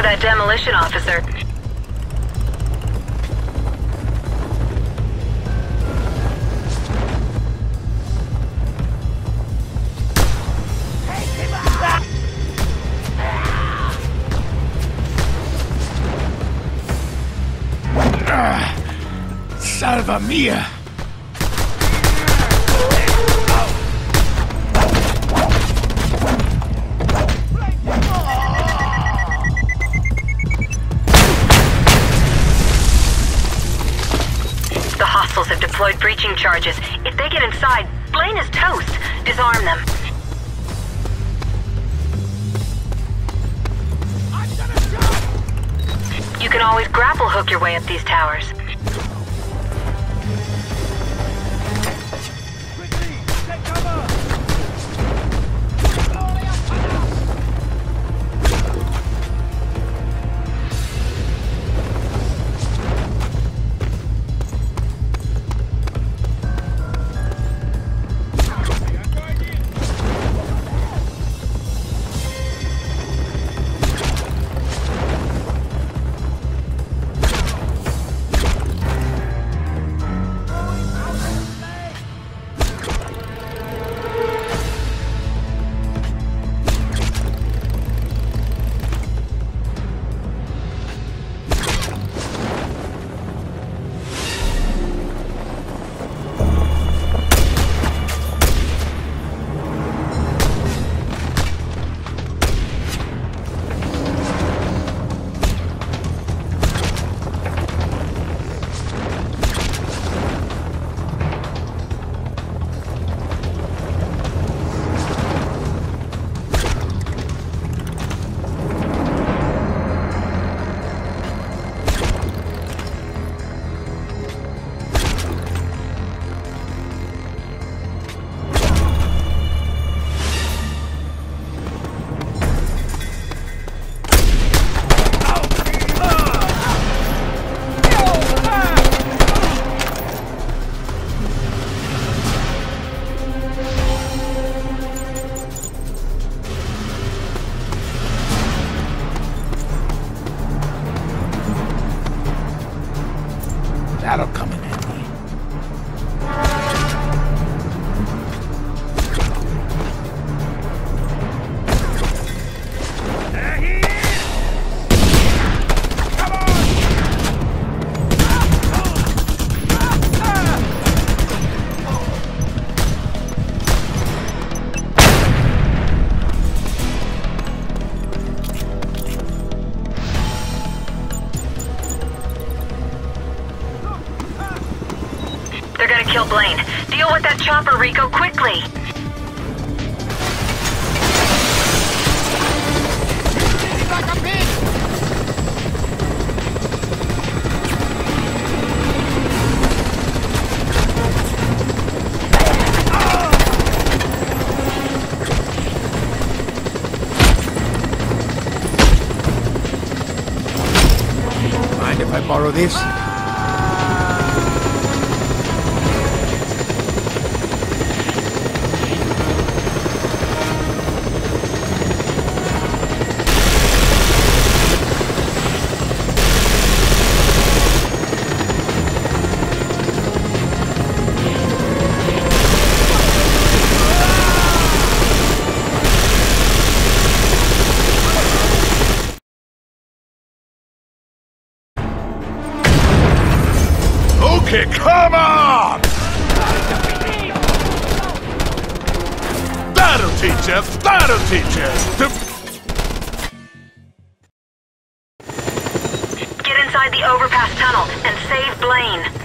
For that demolition officer. Ah, Salva mia! Deployed breaching charges. If they get inside, Blaine is toast. Disarm them. You can always grapple hook your way up these towers. Chopper, Rico, quickly! Mind if I borrow this? Come on! That'll teach you! That'll teach you! To Get inside the overpass tunnel and save Blaine.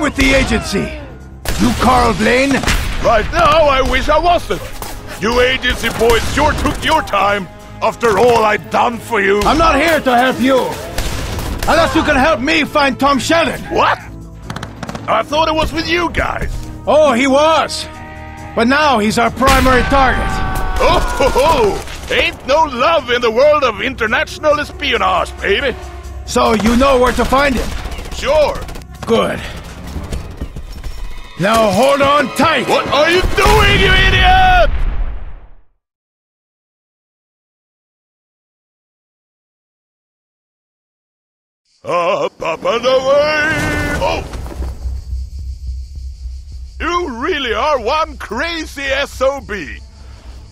I'm with the agency. You Carl Blaine? Right now, I wish I wasn't. You agency boys sure took your time. After all I'd done for you. I'm not here to help you. Unless you can help me find Tom Sheldon. What? I thought it was with you guys. Oh, he was. But now he's our primary target. Oh, ho, ho. ain't no love in the world of international espionage, baby. So you know where to find him? Sure. Good. Now hold on tight! What are you doing, you idiot? Up, up and away! Oh! You really are one crazy SOB.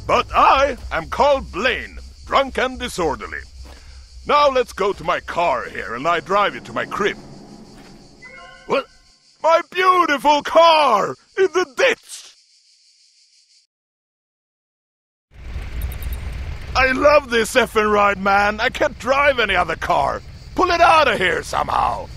But I am called Blaine, drunk and disorderly. Now let's go to my car here and I drive you to my crib. My beautiful car! In the ditch! I love this effing ride, man. I can't drive any other car. Pull it out of here somehow.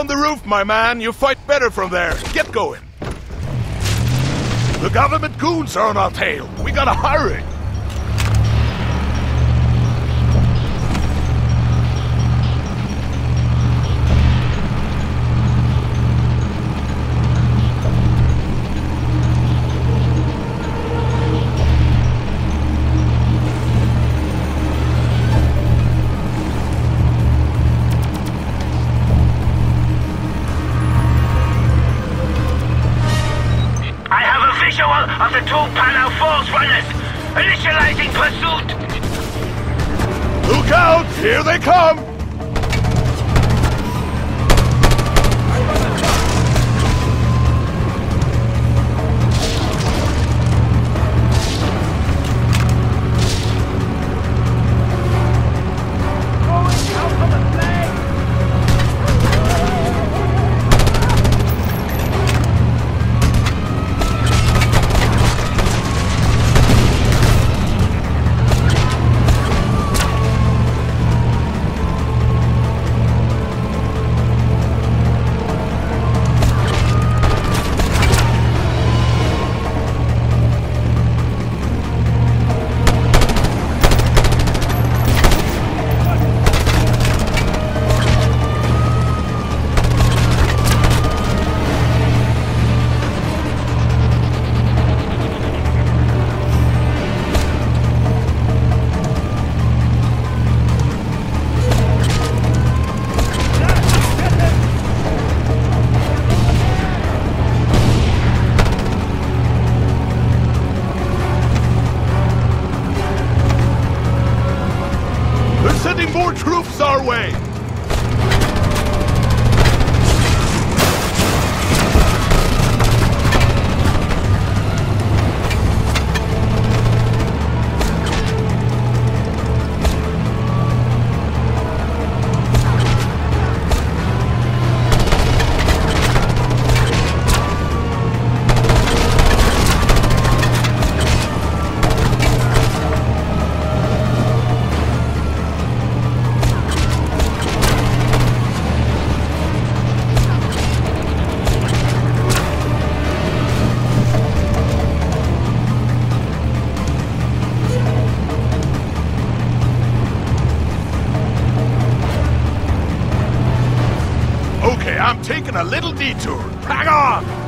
on the roof, my man. You fight better from there. Get going. The government goons are on our tail. We gotta hurry. Falls runners! Initializing pursuit! Look out! Here they come! Taking a detour. Hang on!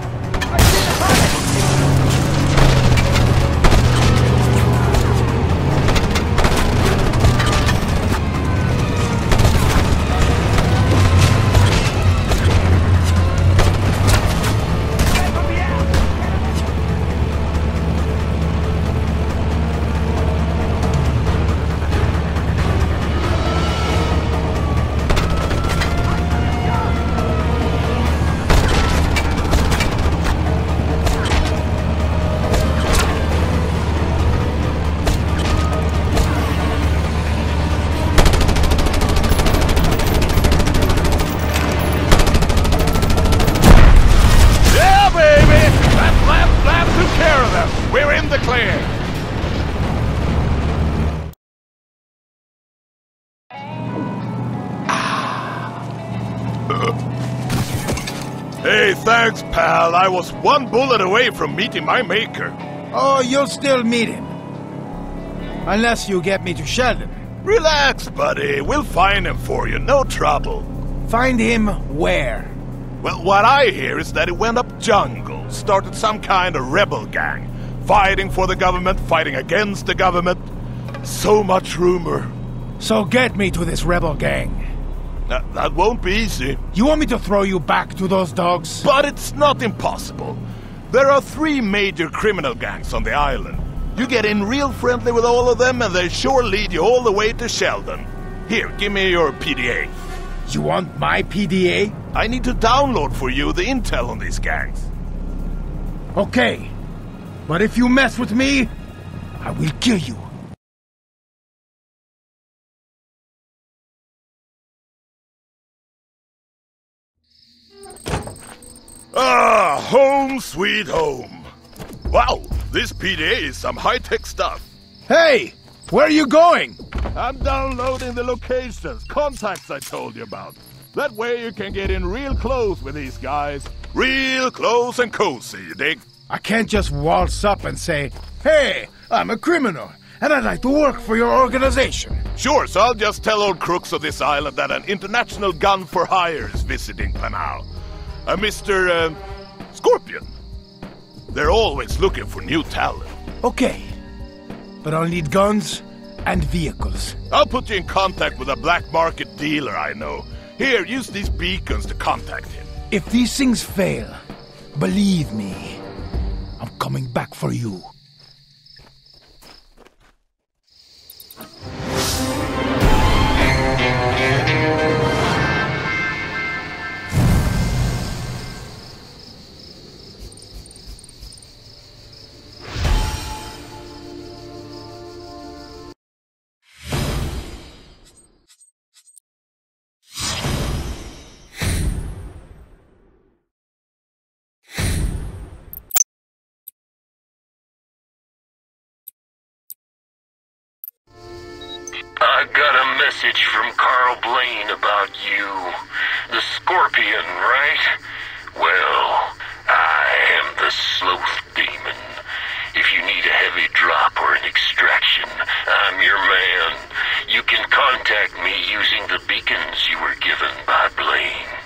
Relax, pal. I was one bullet away from meeting my maker. Oh, you'll still meet him. Unless you get me to Sheldon. Relax, buddy. We'll find him for you. No trouble. Find him where? Well, what I hear is that he went up jungle, started some kind of rebel gang, fighting for the government, fighting against the government. So much rumor. So get me to this rebel gang. That, that won't be easy. You want me to throw you back to those dogs? But it's not impossible. There are three major criminal gangs on the island. You get in real friendly with all of them, and they sure lead you all the way to Sheldon. Here, give me your PDA. You want my PDA? I need to download for you the intel on these gangs. Okay. But if you mess with me, I will kill you. Ah, home sweet home. Wow, this PDA is some high-tech stuff. Hey! Where are you going? I'm downloading the locations, contacts I told you about. That way you can get in real close with these guys. Real close and cozy, you dig? I can't just waltz up and say, Hey, I'm a criminal, and I'd like to work for your organization. Sure, so I'll just tell old crooks of this island that an international gun for hire is visiting Panau. A Mr. Uh, Scorpion. They're always looking for new talent. Okay. But I'll need guns and vehicles. I'll put you in contact with a black market dealer I know. Here, use these beacons to contact him. If these things fail, believe me, I'm coming back for you. message from Carl Blaine about you. The Scorpion, right? Well, I am the Sloth Demon. If you need a heavy drop or an extraction, I'm your man. You can contact me using the beacons you were given by Blaine.